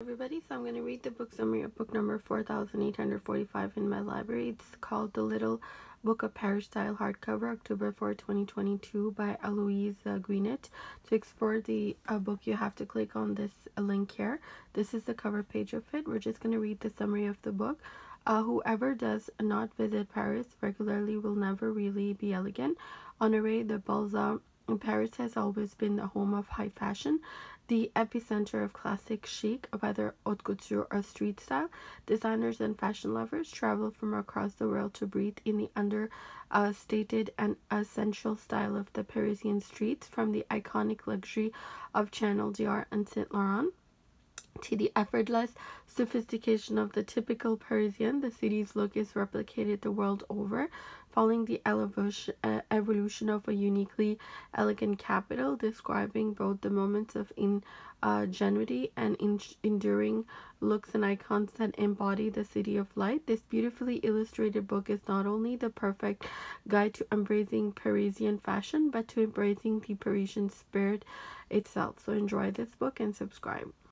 everybody. So i'm going to read the book summary of book number 4845 in my library. It's called the little book of paris style hardcover october 4 2022 by Aloïs uh, Guinut. To explore the uh, book you have to click on this link here. This is the cover page of it. We're just going to read the summary of the book. Uh, whoever does not visit paris regularly will never really be elegant. Honoré de balzac Paris has always been the home of high fashion, the epicenter of classic chic, whether haute couture or street style. Designers and fashion lovers travel from across the world to breathe in the understated uh, and essential style of the Parisian streets, from the iconic luxury of Chanel, Dior, and Saint Laurent to the effortless sophistication of the typical Parisian, the city's look is replicated the world over, following the evolution of a uniquely elegant capital, describing both the moments of ingenuity and in enduring looks and icons that embody the city of light. This beautifully illustrated book is not only the perfect guide to embracing Parisian fashion, but to embracing the Parisian spirit itself. So enjoy this book and subscribe.